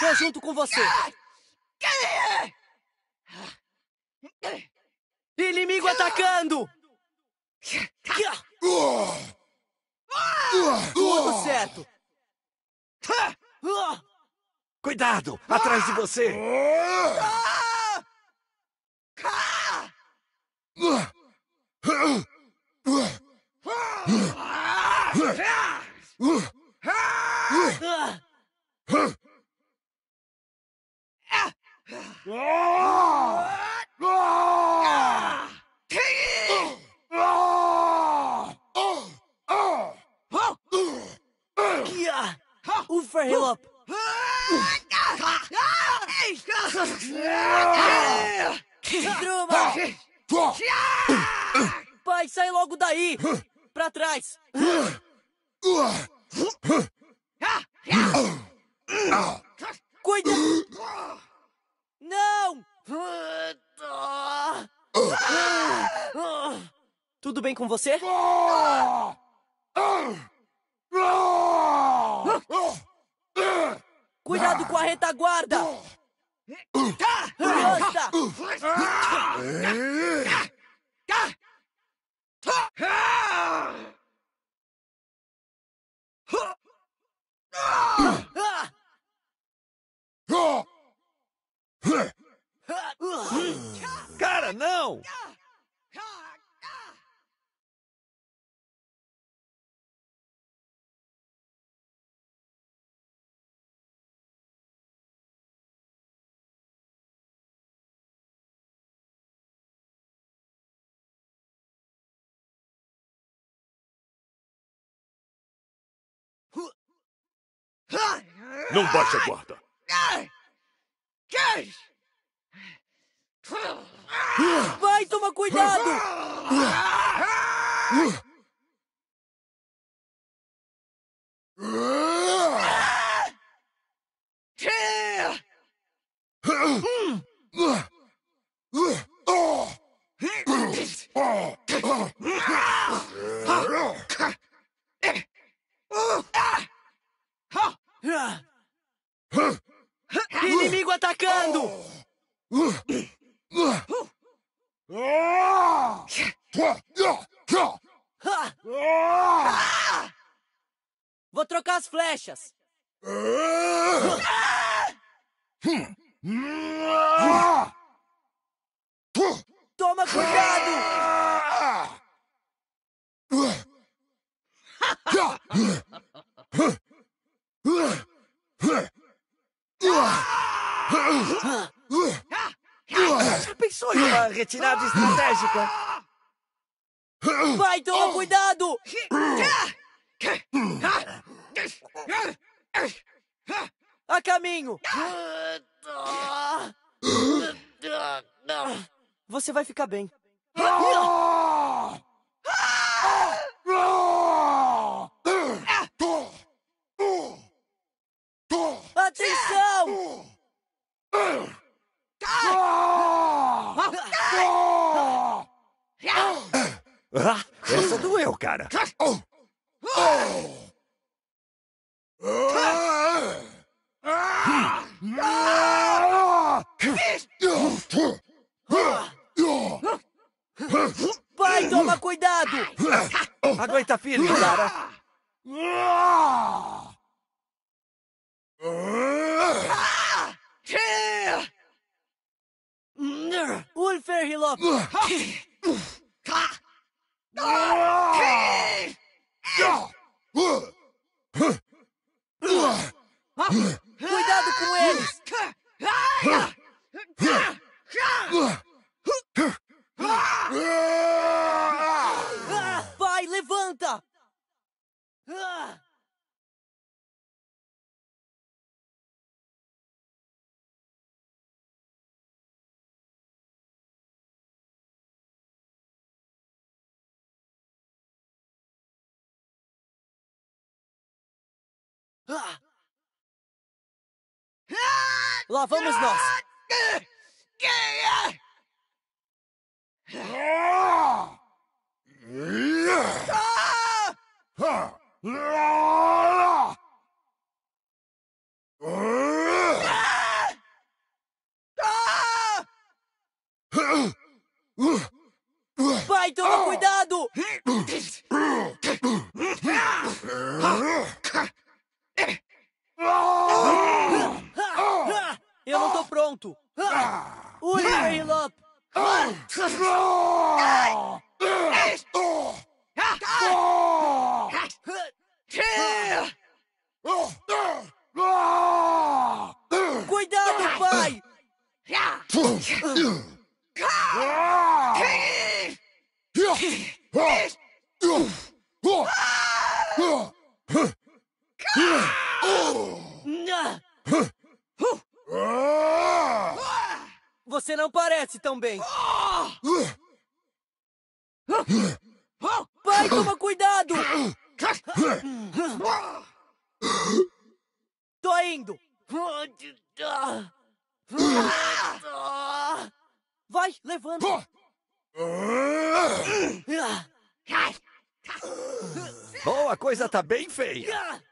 Tô junto com você! Inimigo atacando! Tudo certo! Cuidado! Atrás de você! Ah! Ulfer heal up! Truma! Pai, sai logo daí! Pra trás! Cuida! Não! Tudo bem com você? Cuidado com a retaguarda! Basta! Cara, não! Não baixe a guarda! Vai, toma cuidado! Inimigo atacando! Vou trocar as flechas! Toma cuidado! Já pensou em uma retirada estratégica? Vai, toma cuidado! A caminho! Você vai ficar bem. Ah, essa doeu, cara. Vai, toma cuidado! Aguenta firme, cara. Ulfer Hilop! Cuidado com eles! Ah, Vai, levanta! Ah! Lá vamos nós! Pai, toma cuidado! Ah! Eu não tô pronto! Uli, Ferrilop! Cuidado, pai! Você não parece tão bem. Pai, toma cuidado! Tô indo! Vai, levanta! Oh, a coisa tá bem feia.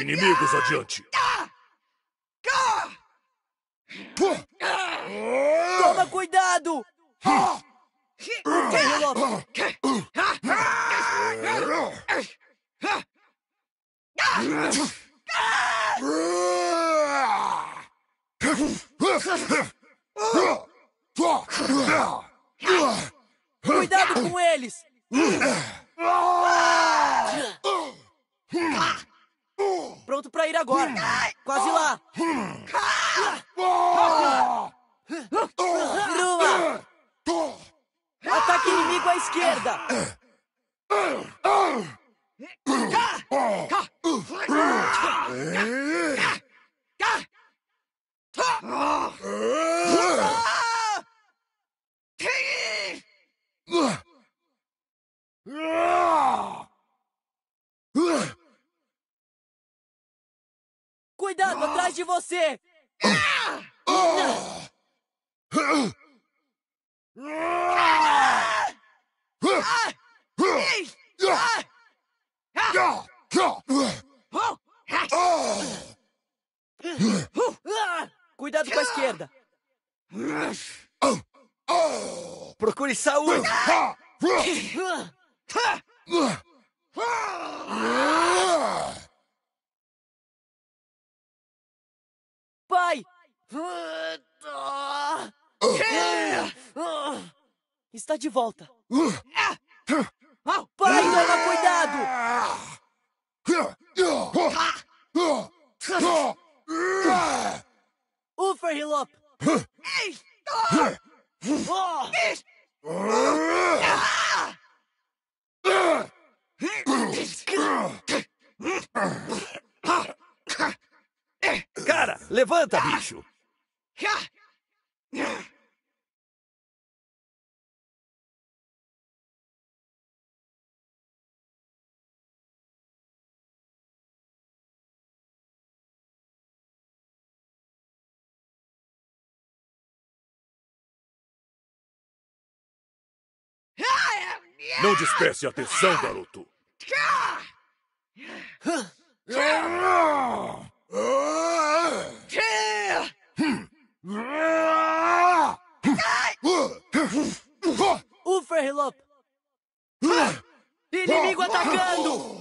Inimigos adiante. Toma cuidado! Cuidado com eles! Pronto pra ir agora! Quase lá! Ataque inimigo à esquerda! Cuidado atrás de você! Cuidado com a esquerda! Procure saúde. Pai! Está de volta! Pai, toma cuidado! O Ferrilop! Cara, levanta, bicho. Não disperse a atenção, garoto. O Ferrilop! Inimigo atacando!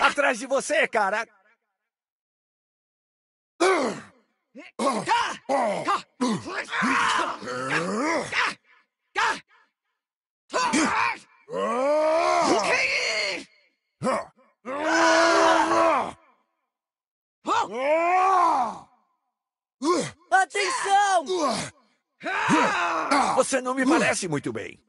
Atrás de você, cara. Atenção! Você não me parece muito bem.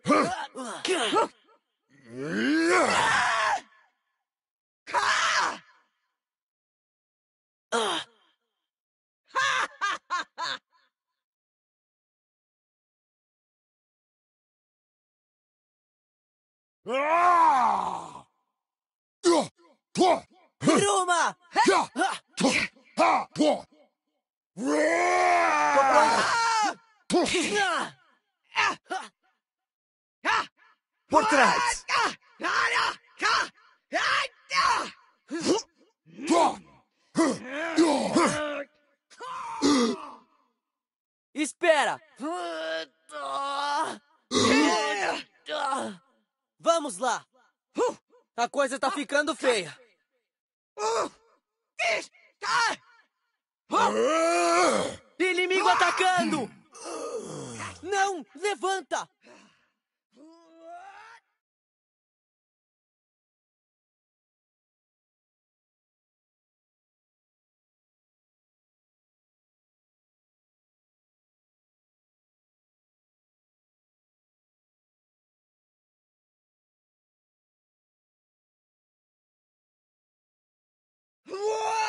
Ruma! Por trás. Espera! Vamos lá! A coisa tá ficando feia. Inimigo atacando! Não! Levanta!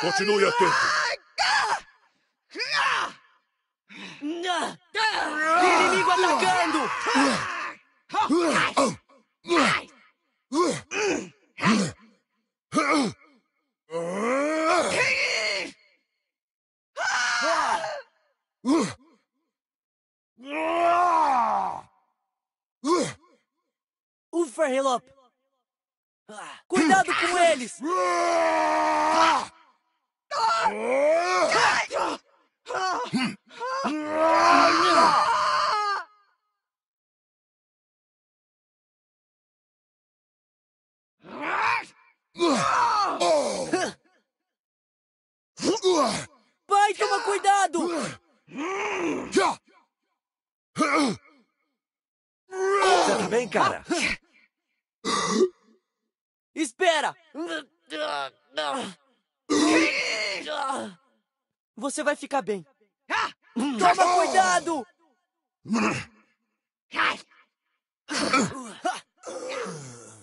Continue atento. Inimigo atacando! O Ferrilop! Cuidado com eles! Pai, toma cuidado! Você tá bem, cara? Espera! Você vai ficar bem. Toma cuidado!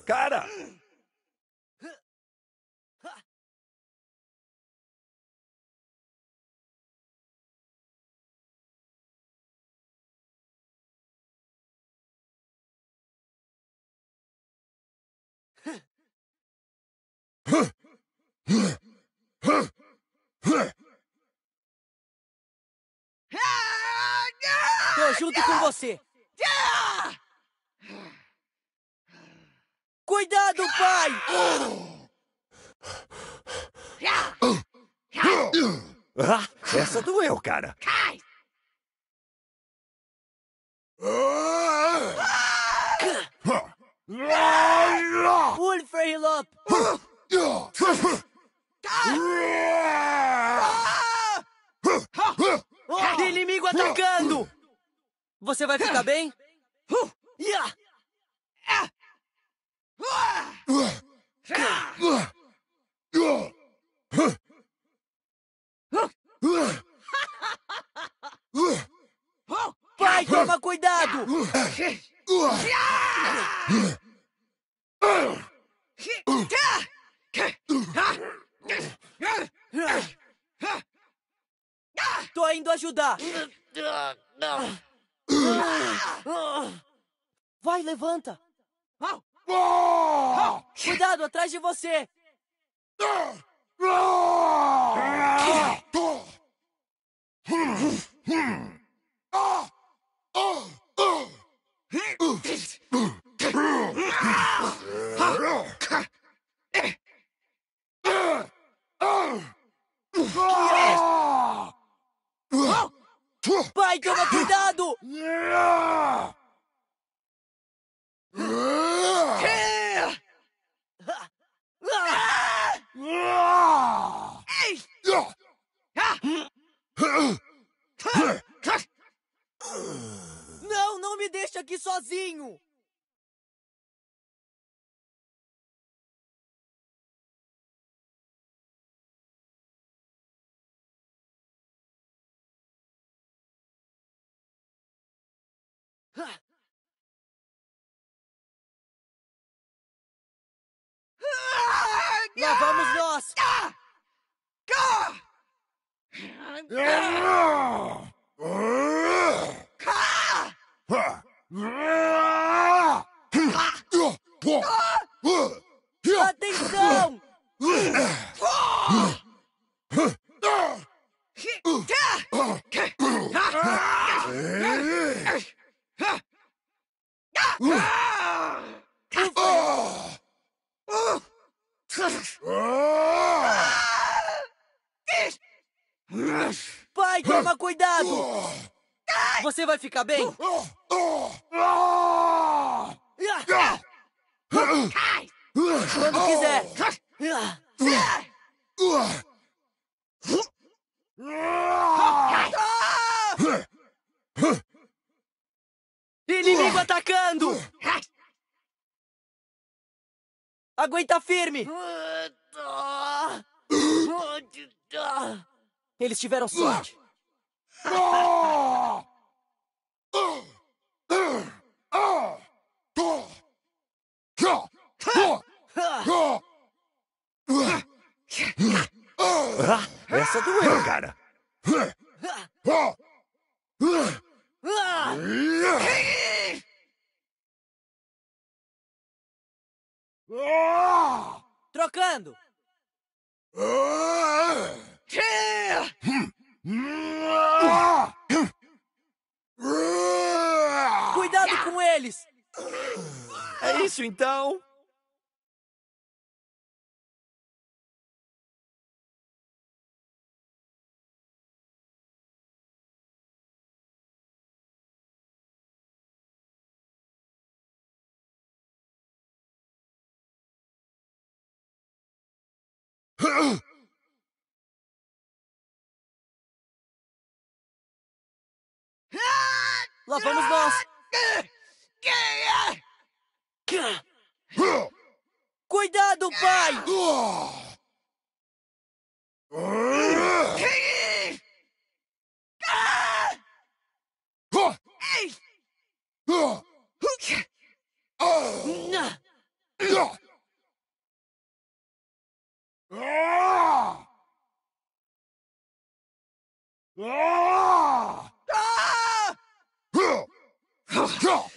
Cara! Tô junto com você. Cuidado, pai! Ah, essa doeu, cara. Ulferhilop! Inimigo atacando! Você vai ficar bem? Pai, toma cuidado! Tô indo ajudar! Vai, levanta! Cuidado, atrás de você! Pai, toma cuidado! Não, não me deixe aqui sozinho! Lá vamos nós! Atenção! Vai ficar bem? Quando quiser! Inimigo atacando! Aguenta firme! Eles tiveram sorte. Ah, essa doeu, cara. Trocando! Cuidado com eles! É isso então? Lá vamos nós! Cuidado, pai! Inimigo Draw!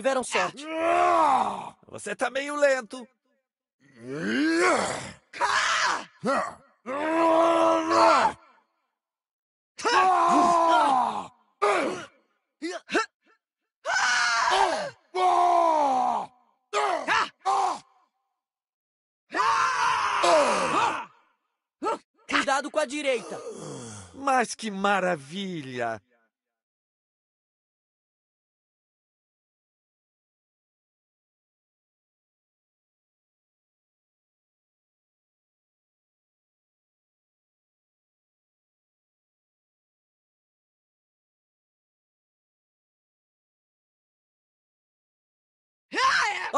Tiveram sorte. Você tá meio lento. Cuidado com a direita. Mas que maravilha!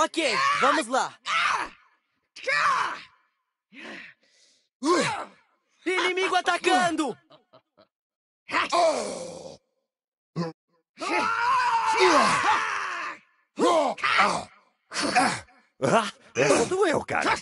Ok, vamos lá. Inimigo atacando! Ah, essa doeu, cara.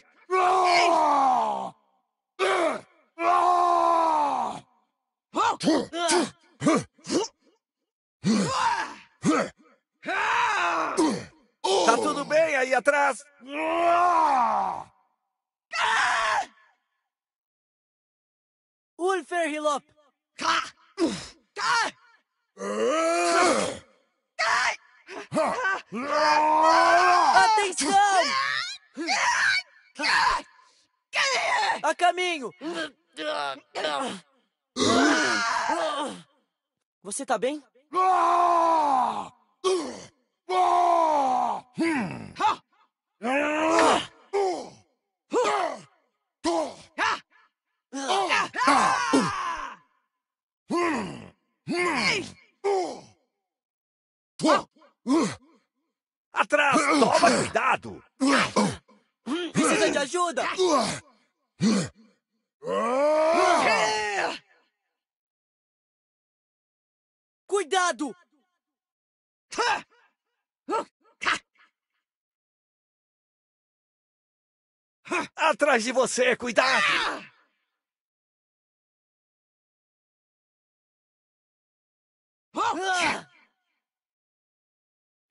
Atrás de você, cuidado!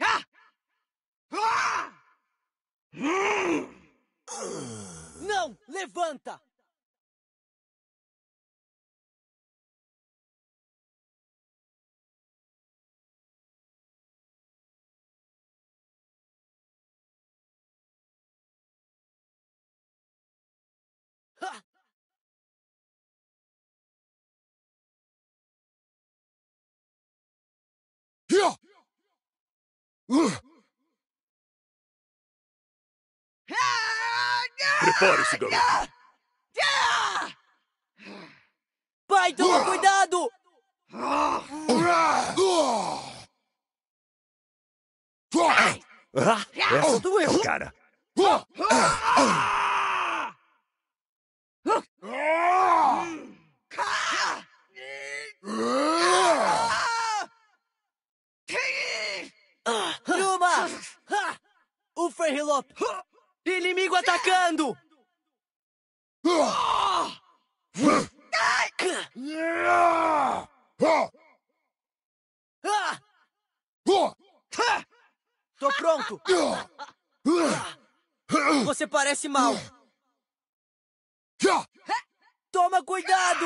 Ah! Não! Levanta! Prepare-se, garoto. Pai, toma cuidado! Essa doeu, cara. Hilop! Inimigo atacando! Ah! Tô pronto! Você parece mal! Toma cuidado!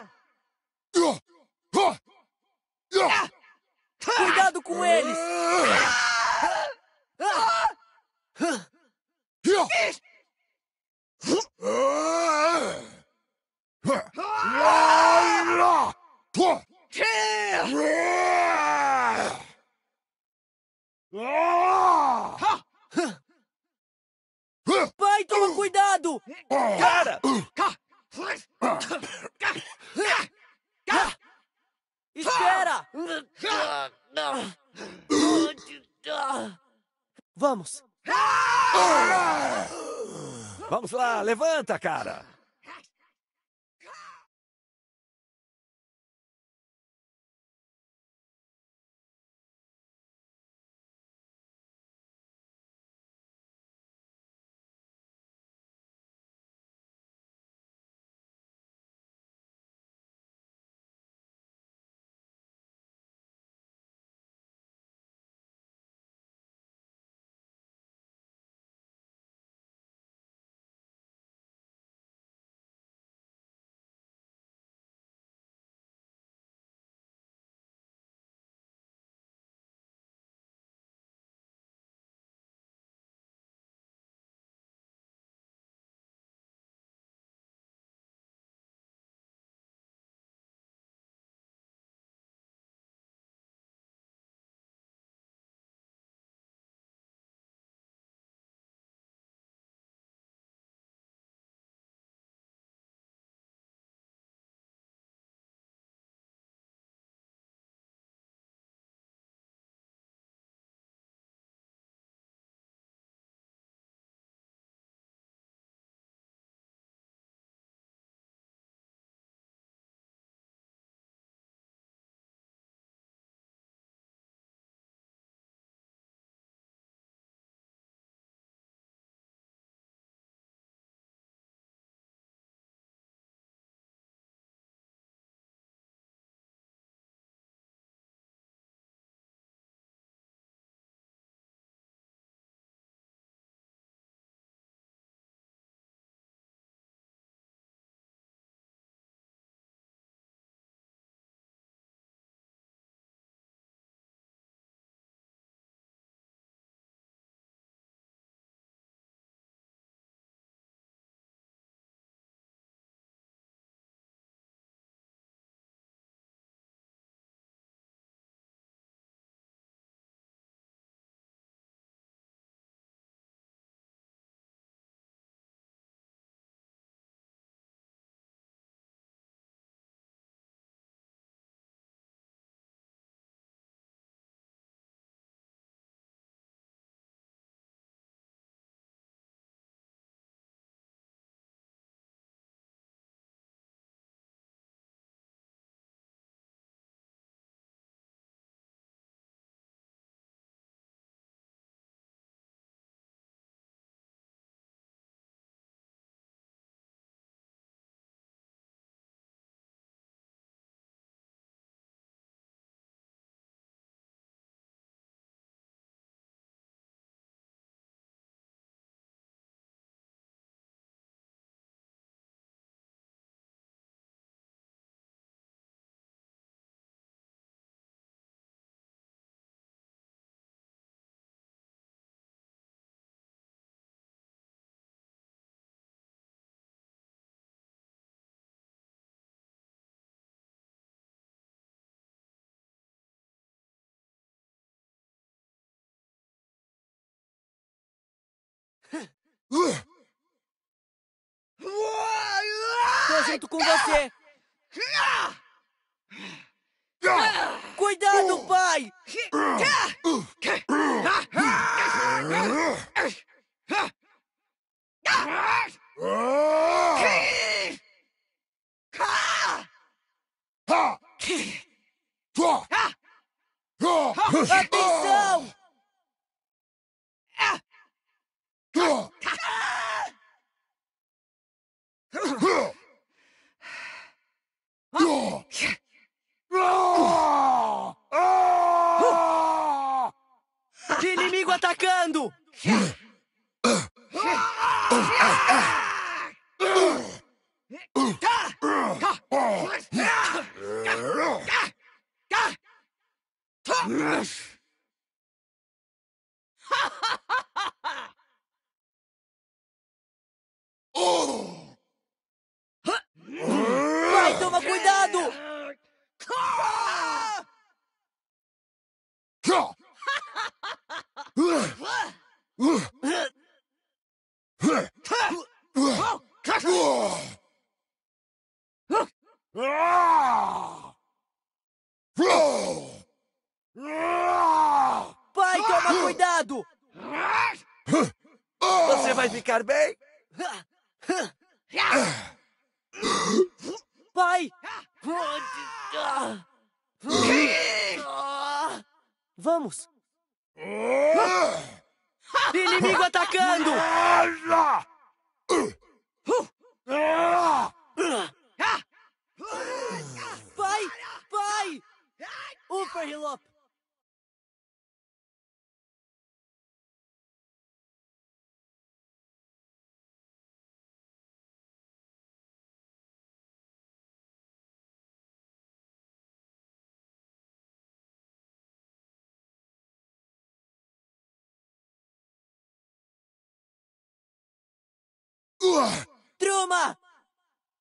Cuidado com eles! Pai, toma cuidado! Cara! Espera! Vamos! Vamos lá, levanta, cara! Tô junto com você. Cuidado, pai! Atenção! Inimigo atacando! Vai, toma cuidado! Pai, toma cuidado! Você vai ficar bem? Pai! Vamos! Inimigo atacando! Pai! Pai! Upper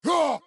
Hill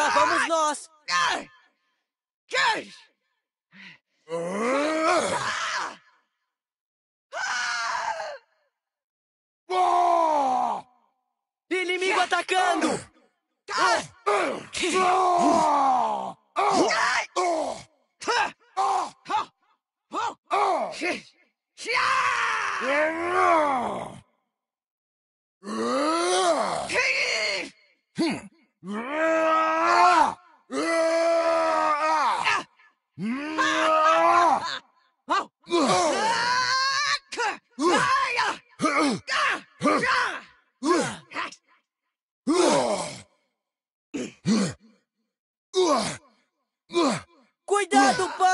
Lá vamos nós! Inimigo atacando! Cuidado,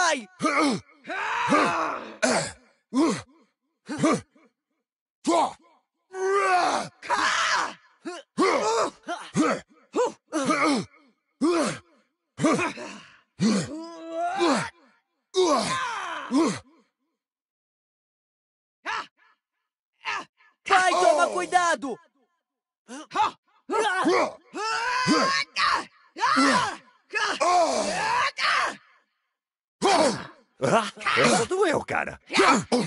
Pai, toma cuidado! Ah, essa doeu, cara.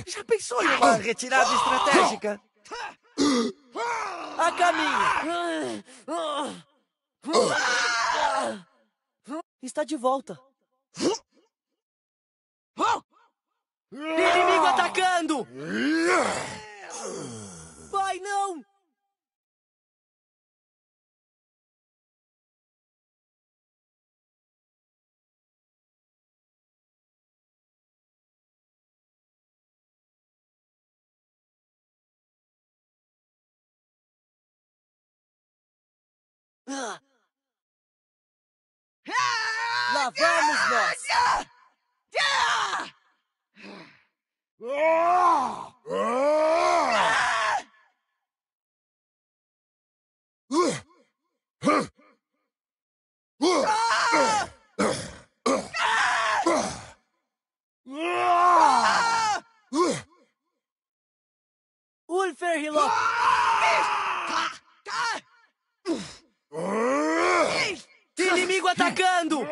Já pensou em uma retirada estratégica? A caminho! Está de volta. Inimigo atacando! Pai, não! Lá vamos nós! Ulferhilo! Inimigo atacando!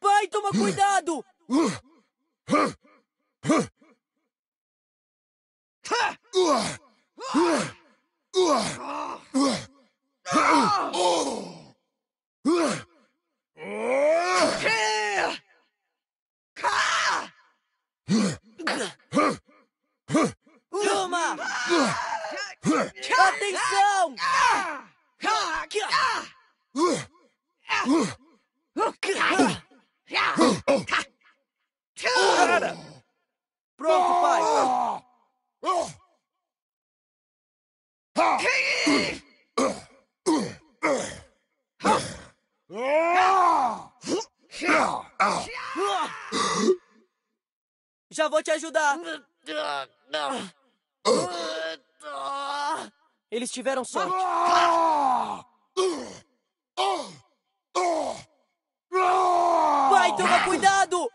Pai, toma cuidado! Toma! Atenção! Cara! Pronto, pai! Já vou te ajudar! Eles tiveram sorte toma cuidado!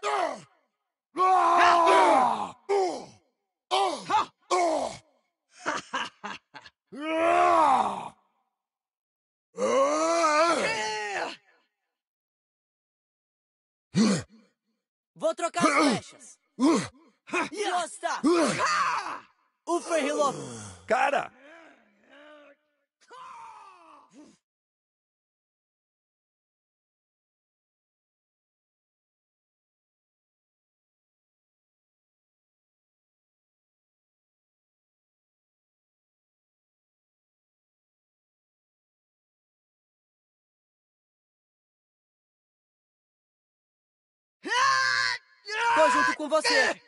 Vou trocar as flechas. Yosta! O Ferrilop! Cara! Com você!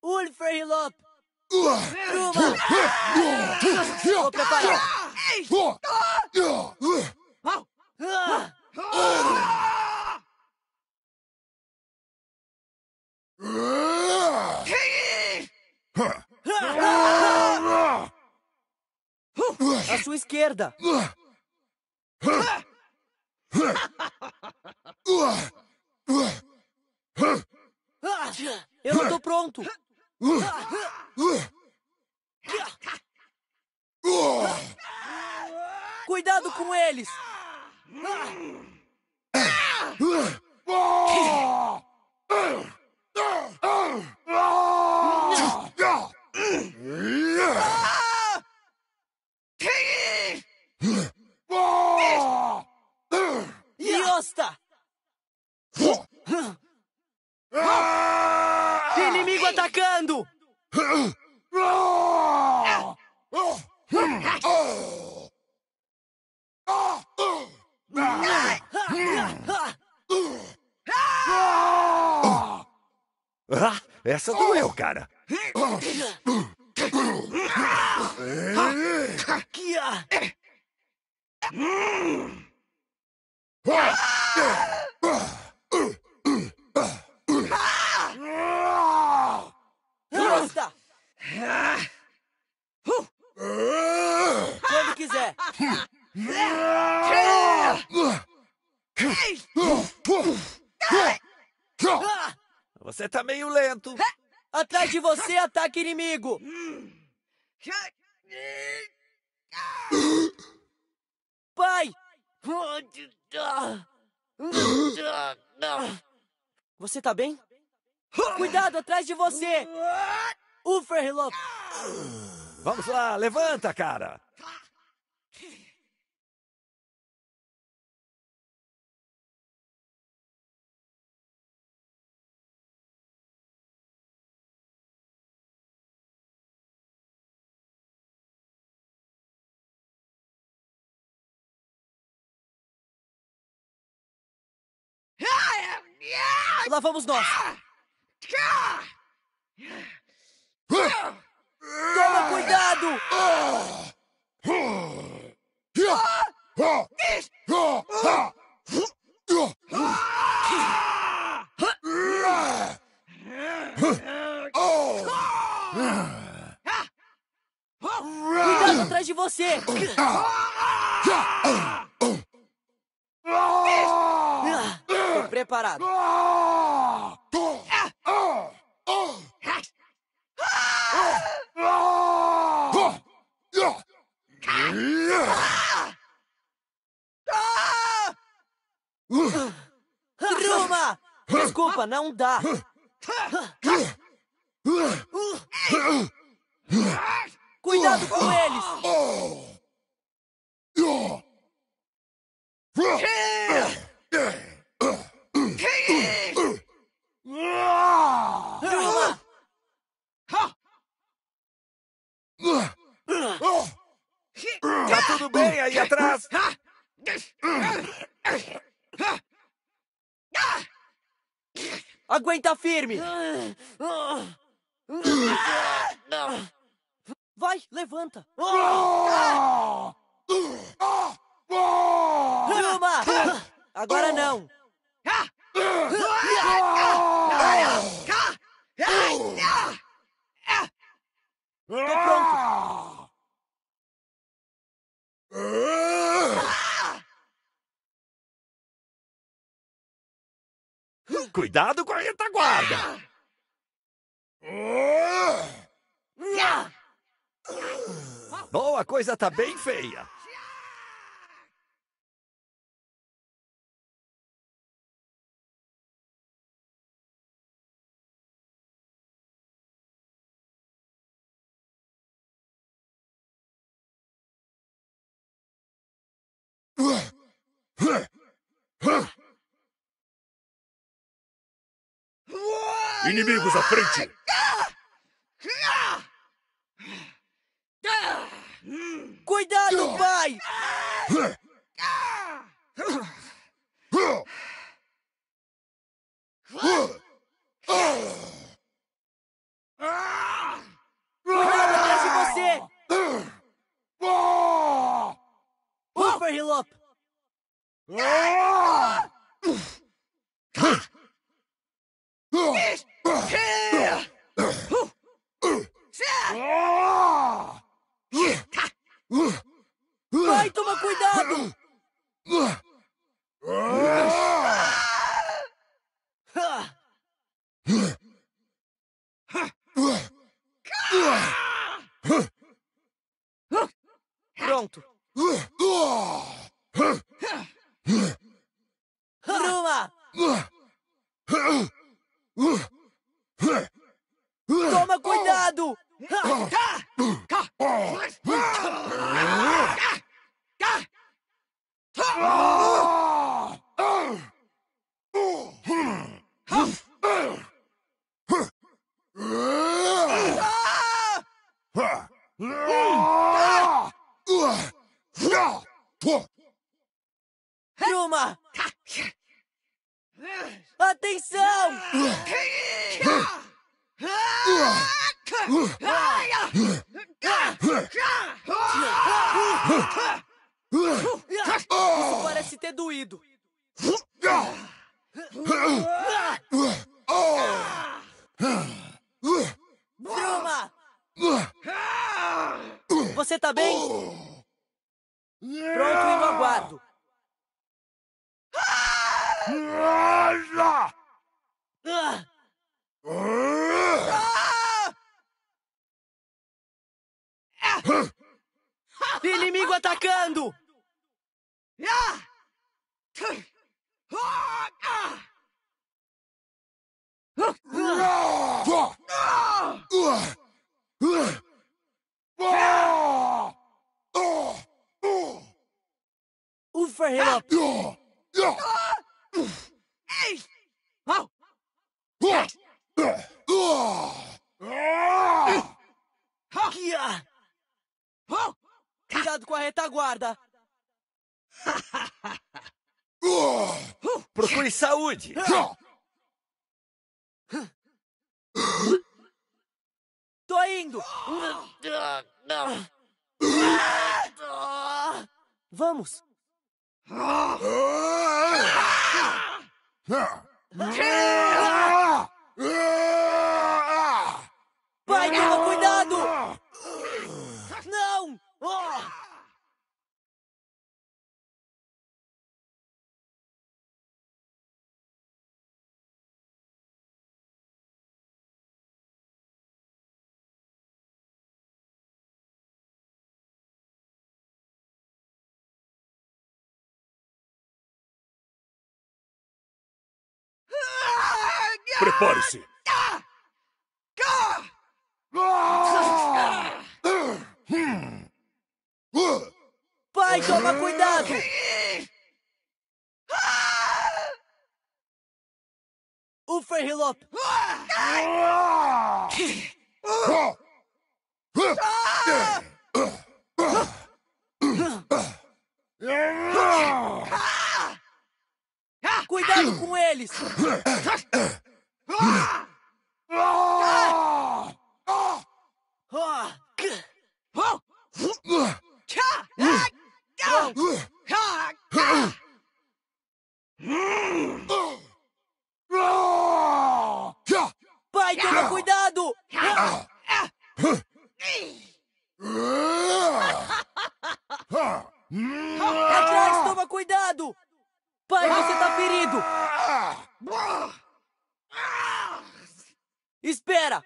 Ulferhilop! Truma! Tô preparado! Ah! Esquerda. Eu não tô pronto. Cuidado com eles. Inimigo atacando! Ah, essa doeu, cara. Kia! Yosta! Quando quiser. Você tá meio lento. Atrás de você, ataque inimigo! Pai! Você tá bem? Cuidado atrás de você! Uferhilop! Vamos lá, levanta, cara. Lá vamos nós! Toma cuidado! Cuidado atrás de você! Ah, Tô preparado. Ruma! Desculpa, não dá. Cuidado com eles! Ruma! Tá tudo bem aí atrás? Aguenta firme! Vai, levanta! Ruma! Agora não! Tô pronto! Cuidado com a retaguarda. Bom, a coisa tá bem feia. Inimigos à frente! Cuidado, pai! Ufa, Renan! Kia! Cuidado com a retaguarda! Procure saúde. Tô indo! Vamos! Pai, toma cuidado! Não! Ah! Prepare-se! Pai, toma cuidado! O Ferrilop! Cuidado com eles! Pai, toma cuidado! Atrás, toma cuidado! Pai, você tá ferido! Espera!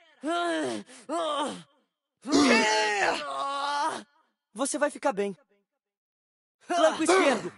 Você vai ficar bem. Flanco esquerdo.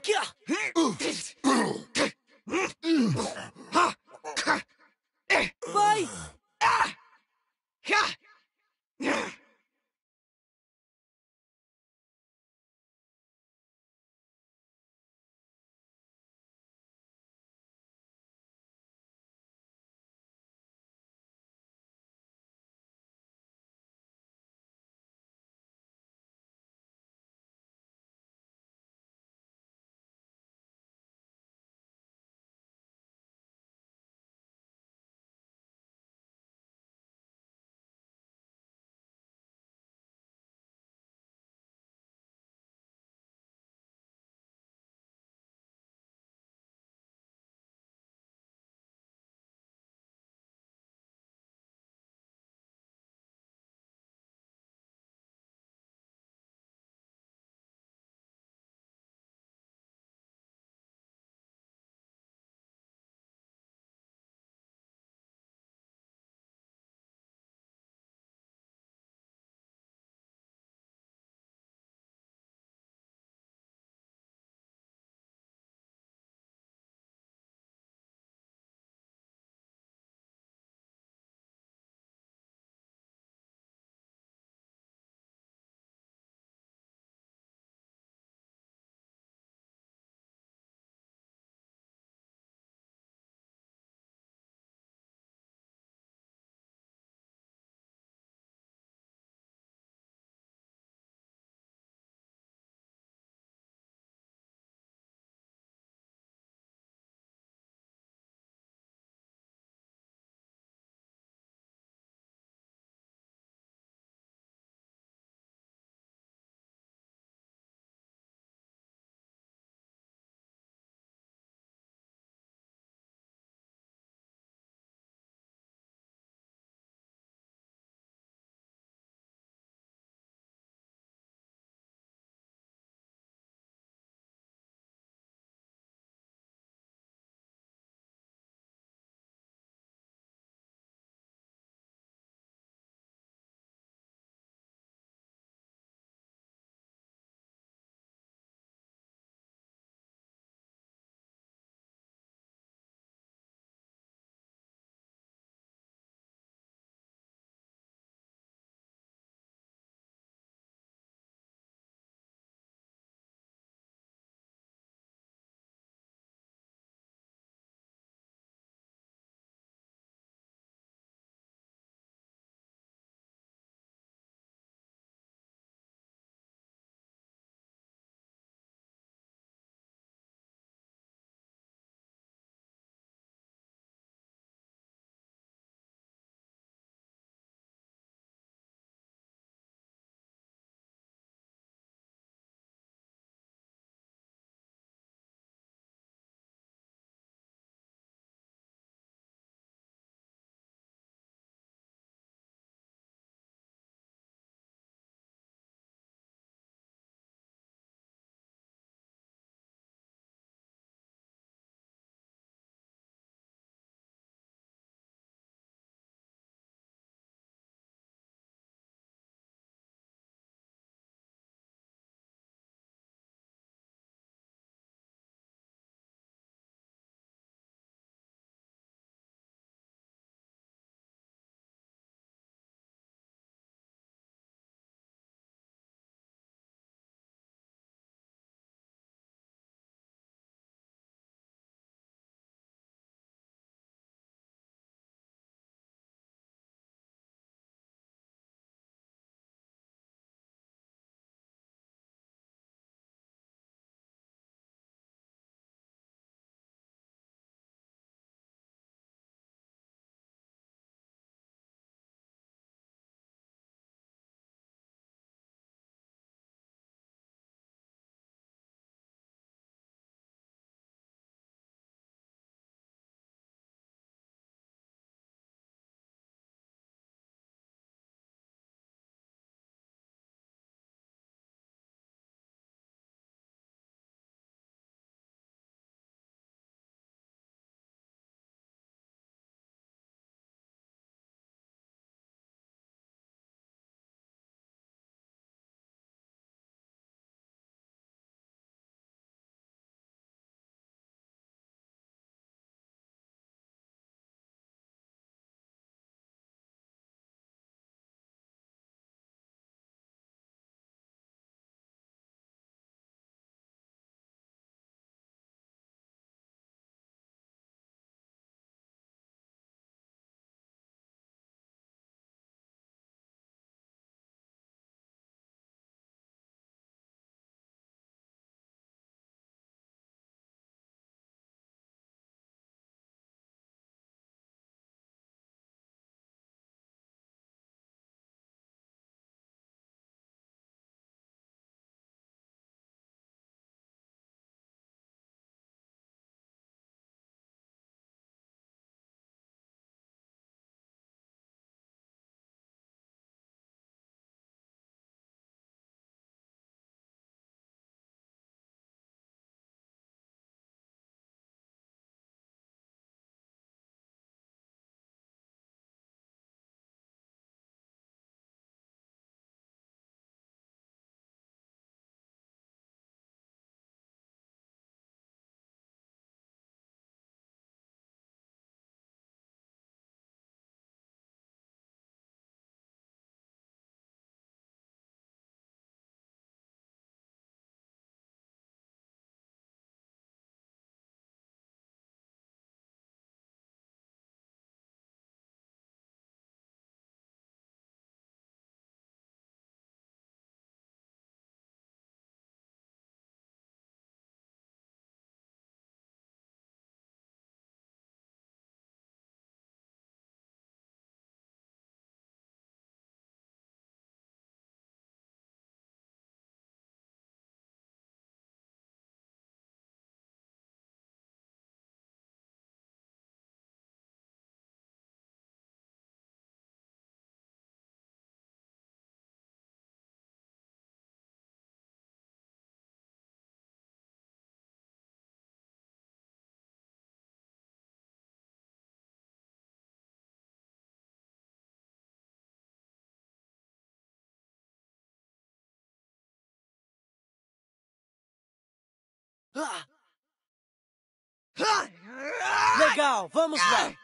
Legal, vamos lá.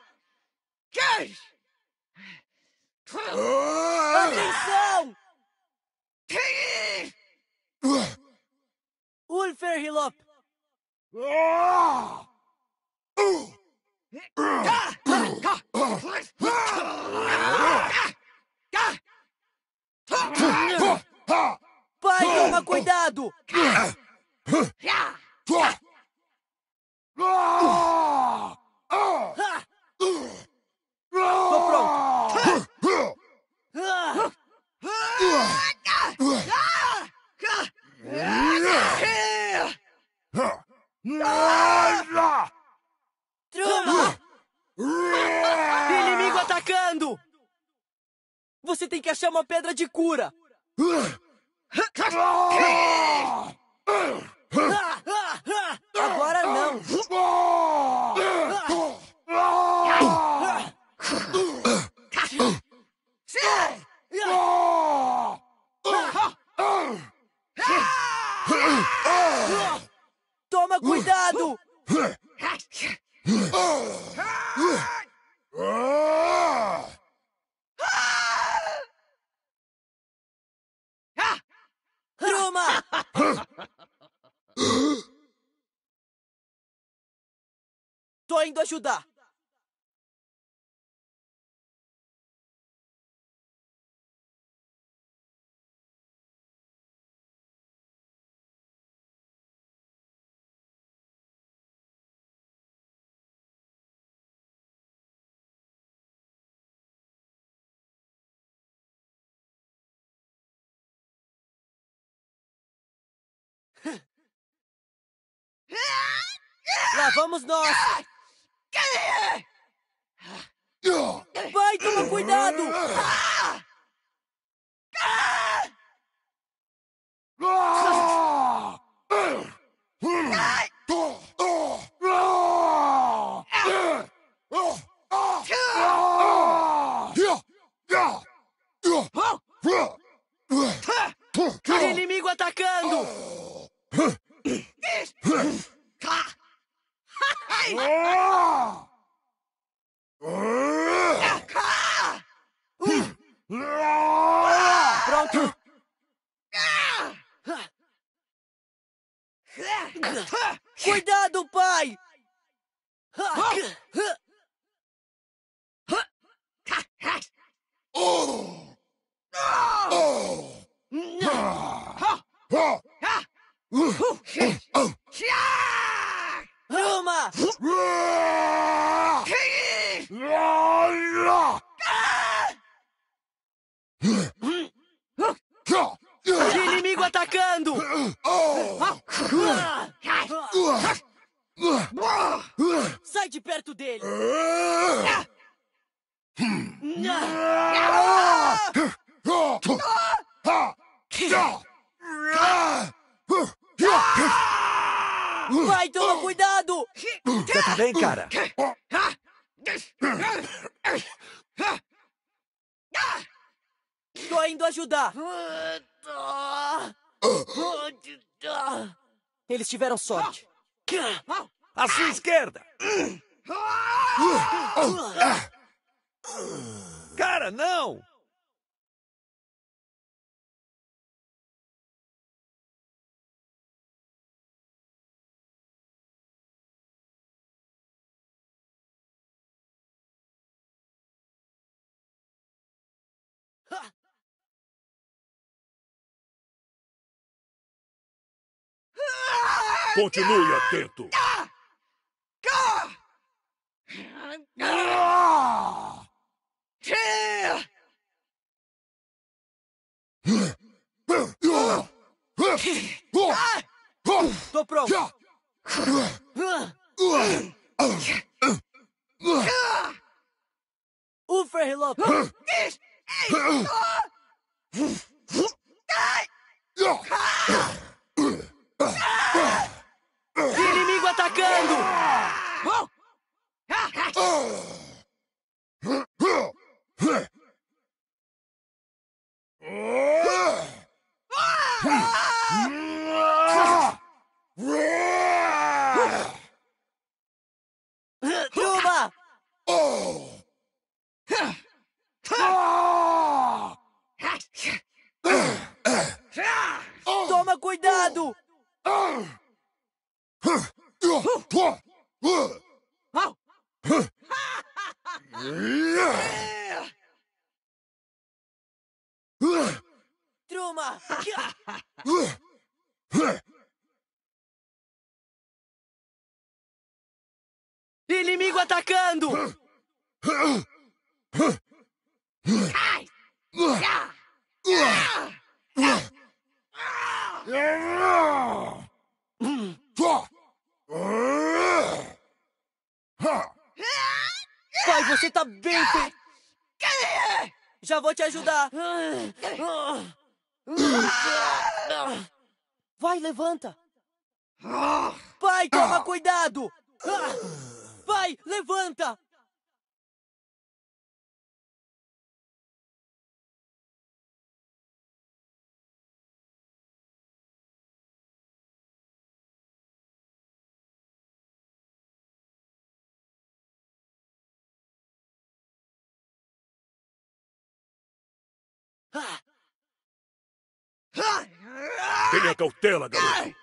Atenção! Ulfer Hilop! Pai, toma cuidado! Truma! Inimigo atacando! Você tem que achar uma pedra de cura! Agora não! Toma cuidado! Truma! Tô indo ajudar! Lá vamos nós! Vai, toma cuidado! Inimigo atacando! Pronto! Cuidado, pai! Ruma! Inimigo atacando! Sai de perto dele! Vai, toma cuidado! Você tá bem, cara? Tô indo ajudar! Eles tiveram sorte. À sua esquerda! Cara, não! Continue atento. Tô pronto! Ufer Hilop! Inimigo atacando! Tuba! Oh! Toma cuidado! Truma! Inimigo atacando! Pai, você tá bem fe... Já vou te ajudar. Vai, levanta. Pai, toma cuidado. Pai, levanta. Tenha cautela, garoto.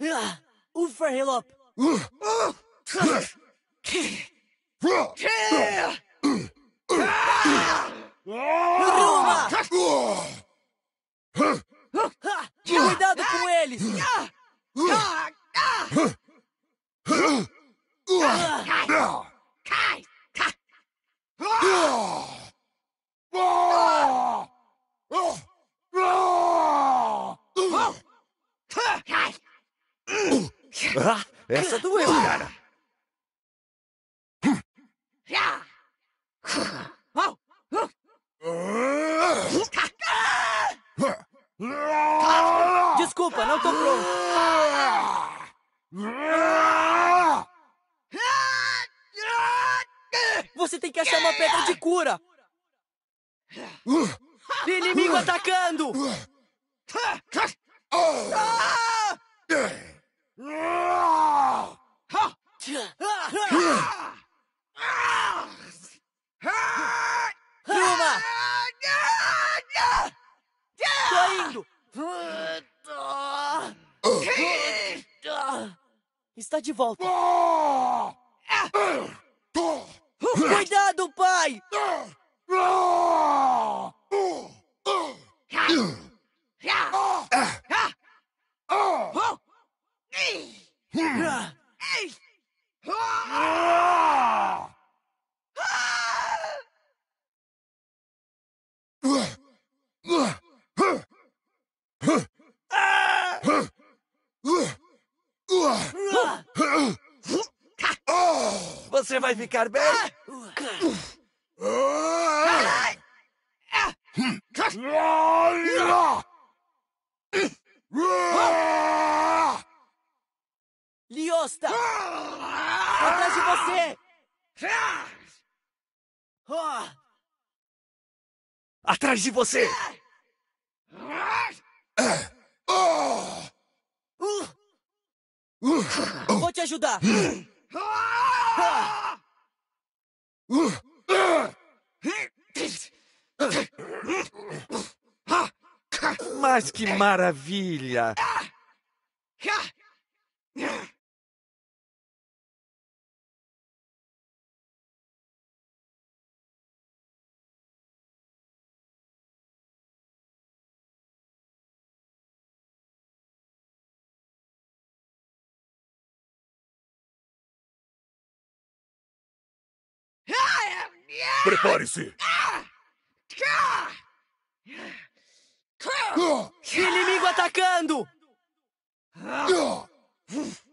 Ah! Ufa, Relop. Ruma! Ah! Cuidado com eles! Ah, essa doeu, cara. Desculpa, não tô pronto. Você tem que achar uma pedra de cura. Inimigo atacando! Ruma! Tô indo! Está de volta. Cuidado, pai! Você vai ficar bem? Liosta! Atrás de você! Ah! Atrás de você! Vou te ajudar! Mas que maravilha! Prepare-se. Inimigo atacando! Ufa,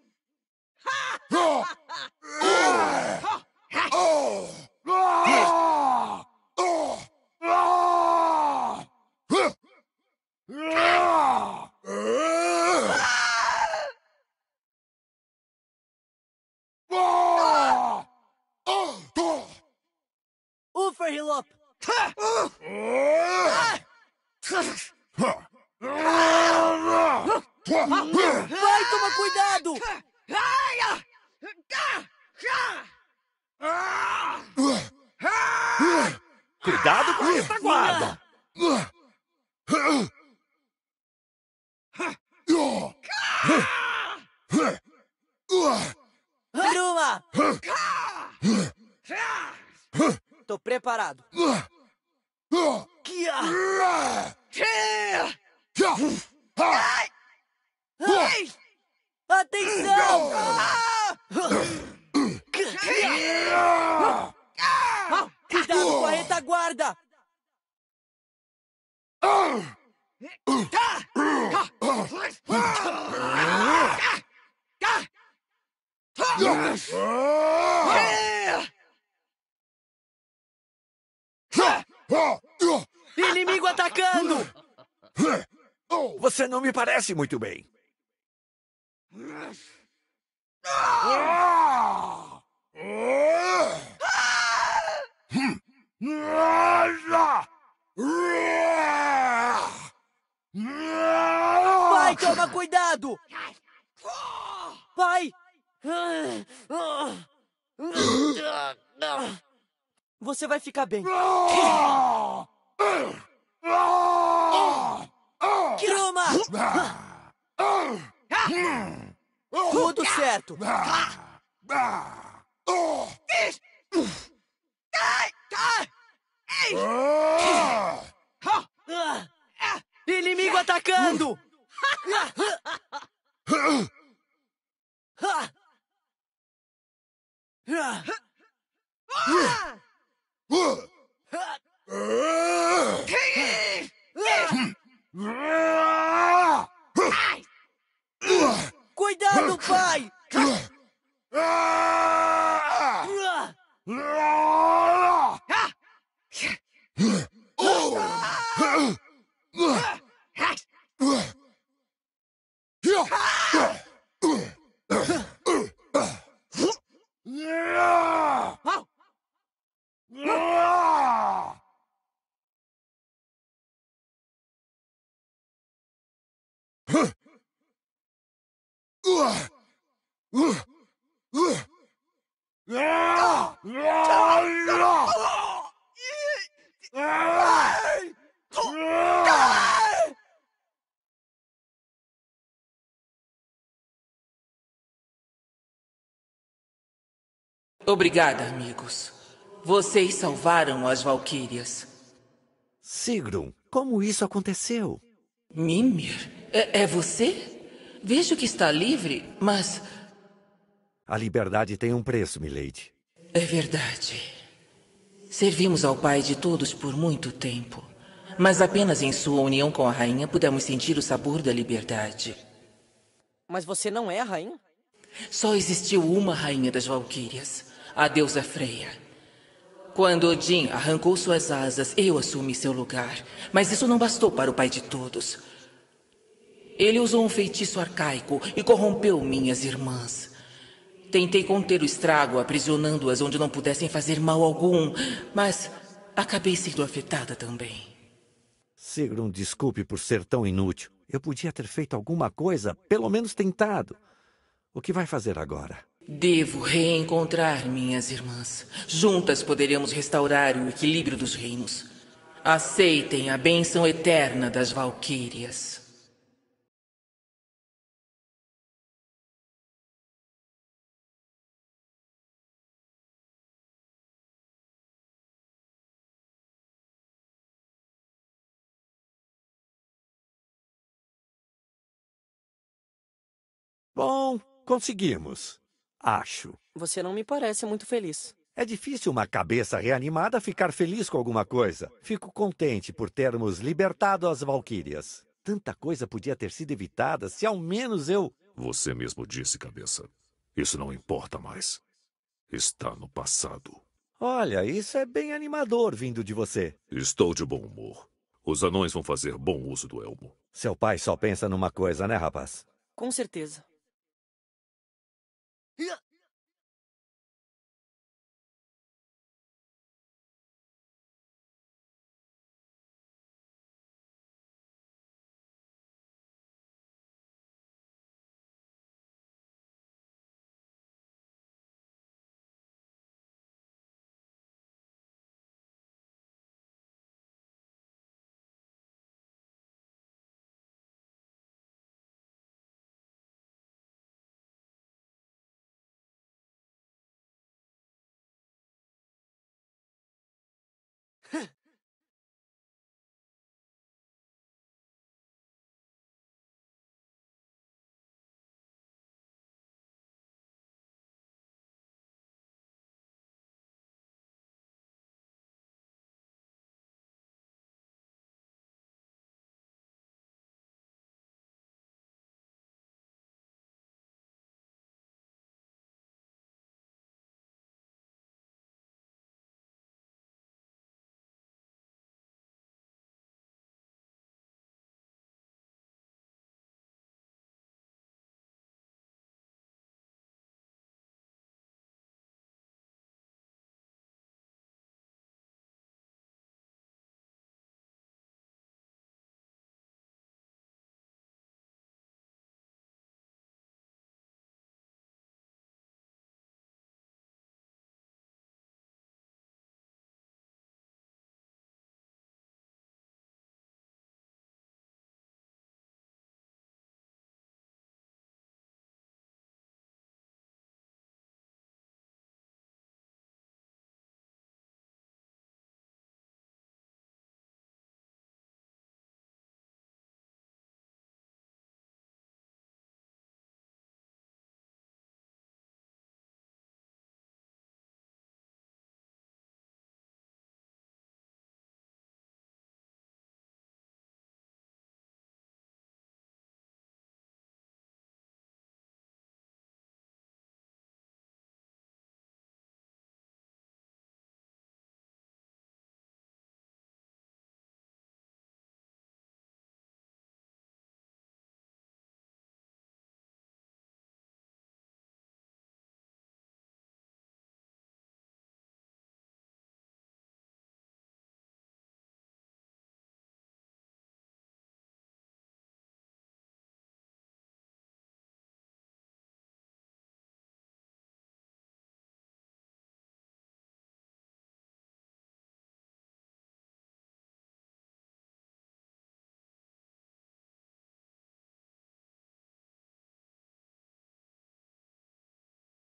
Hilop! Vai, toma cuidado! Cuidado com a retaguarda! Gruma! Tô preparado. Atenção! Cuidado com a retaguarda! Inimigo atacando! Você não me parece muito bem. Pai, toma cuidado! Pai! Você vai ficar bem. Kiruma! Tudo certo. Inimigo atacando! Cuidado, pai! Obrigada, amigos. Vocês salvaram as Valquírias. Sigrun, como isso aconteceu? Mimir? É, é você? Vejo que está livre, mas. A liberdade tem um preço, milady. É verdade. Servimos ao Pai de todos por muito tempo. Mas apenas em sua união com a rainha pudemos sentir o sabor da liberdade. Mas você não é a rainha? Só existiu uma rainha das Valquírias, a deusa Freya. Quando Odin arrancou suas asas, eu assumi seu lugar. Mas isso não bastou para o pai de todos. Ele usou um feitiço arcaico e corrompeu minhas irmãs. Tentei conter o estrago, aprisionando-as onde não pudessem fazer mal algum, mas acabei sendo afetada também. Sigrun, desculpe por ser tão inútil. Eu podia ter feito alguma coisa, pelo menos tentado. O que vai fazer agora? Devo reencontrar minhas irmãs. Juntas poderemos restaurar o equilíbrio dos reinos. Aceitem a bênção eterna das Valquírias. Bom, conseguimos. Acho. Você não me parece muito feliz. É difícil uma cabeça reanimada ficar feliz com alguma coisa. Fico contente por termos libertado as Valquírias. Tanta coisa podia ter sido evitada se ao menos eu. Você mesmo disse, cabeça. Isso não importa mais. Está no passado. Olha, isso é bem animador vindo de você. Estou de bom humor. Os anões vão fazer bom uso do elmo. Seu pai só pensa numa coisa, né, rapaz? Com certeza. Yeah.